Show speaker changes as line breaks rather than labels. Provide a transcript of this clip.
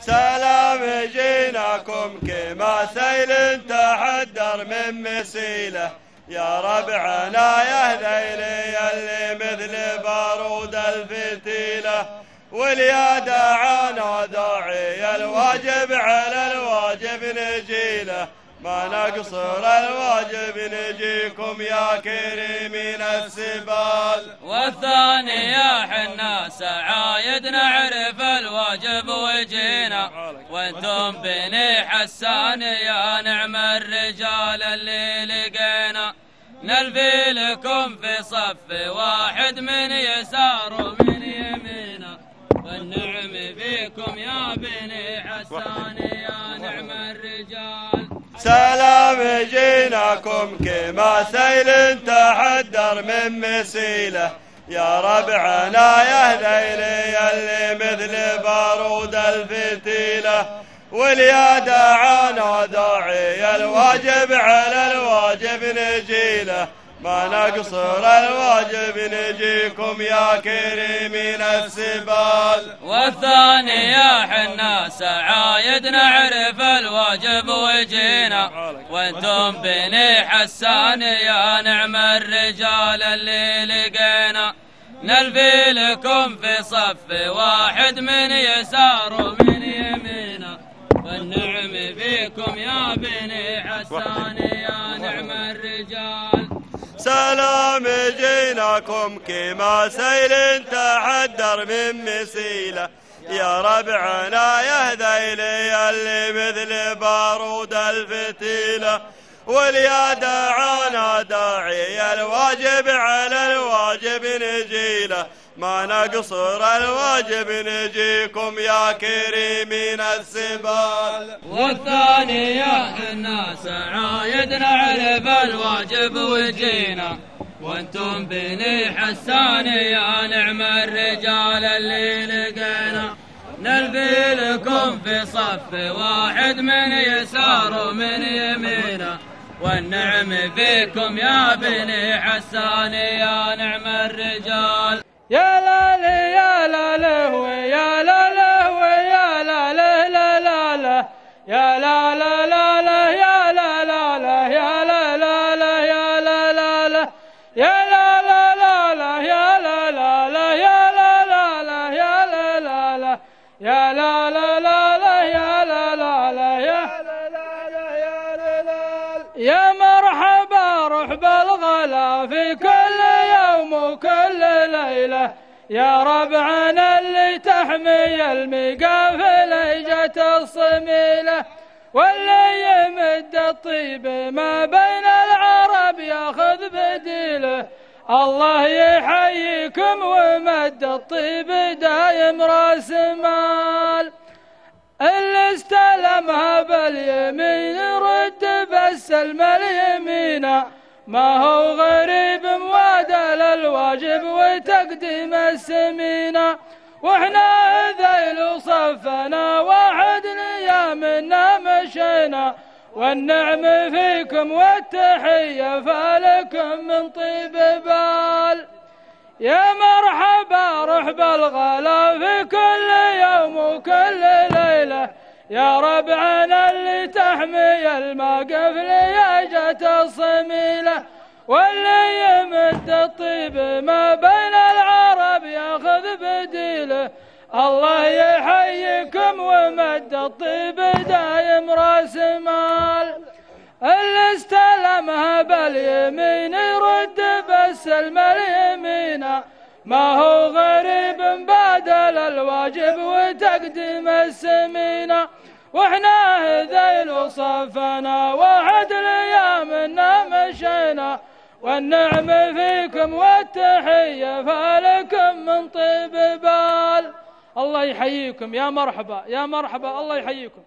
سلام جيناكم كما سيل تحدر من مسيلة. يا ربعنا يا هذيلي اللي مثل بارود الفتيلة. واليا دعانا داعي الواجب على الواجب نجيلة. ما نقصر الواجب نجيكم يا كريمين السبال.
والثاني الرجال اللي لقينا نلفي لكم في صف واحد من يسار ومن يمينا والنعم فيكم يا بني حسان يا نعم الرجال.
سلام جيناكم كما سيل تحدر من مسيلة. يا ربعنا يا هذيل اللي مثل بارود الفتيلة. واليا دعانا داعي الواجب على الواجب نجيله. ما نقصر الواجب نجيكم يا كريمين السبال
والثاني يا حنا سعايد نعرف الواجب وجينا. وأنتم بني حسان يا نعم الرجال اللي لقينا. نلفي لكم في صف واحد من يسار ومن والنعم فيكم يا بني حسان يا نعم الرجال.
سلام جيناكم كما سيل تحدر من مسيلة. يا ربعنا يا هذيل اللي مثل بارود الفتيلة. واليا دعانا داعي الواجب على الواجب نجي له. ما نقصر الواجب نجيكم يا كريمين السبال
والثاني يا الناس عايد نعرف الواجب وجينا. وأنتم بني حسان يا نعم الرجال اللي لقينا. نلفي لكم في صف واحد من يسار ومن يمينا. والنعم فيكم يا بني حسان يا نعم الرجال.
يا لا لا يا لا لا ويا لا لا ويا لا لا لا لا لا يا لا لا لا لا يا لا لا لا يا لا لا لا يا لا لا لا يا لا لا لا لا يا لا لا لا يا لا لا لا يا لا لا لا يا لا لا لا لا يا لا لا لا يا لا لا لا يا يا مرحبا روح بالغلا في كل يوم وكل ليلة يا ربعنا اللي تحمي المقافل جت الصميلة واللي يمد الطيب ما بين العرب ياخذ بديله. الله يحييكم ومد الطيب دايم راس مال. اللي استلمها باليمين يرد بالسلم اليمين ما هو غريب موادل الواجب وتقديم السمينة. وإحنا ذيل صفنا واحد ليامنا مشينا. والنعم فيكم والتحية فالكم من طيب بال. يا مرحبا روح بالغلا في كل يوم وكل ليلة. يا ربعنا اللي تحمي المقفل يا جت الصميلة. واللي يمد الطيب ما بين العرب ياخذ بديله. الله يحييكم ومد الطيب دايم راس مال. اللي استلمها باليمين يرد بالسلم اليمين ما هو غريب بادل الواجب وتقديم السمينة. وإحنا ذيل صفنا والنعم فيكم والتحية فالكم من طيب بال الله يحييكم. يا مرحبا. يا مرحبا. الله يحييكم.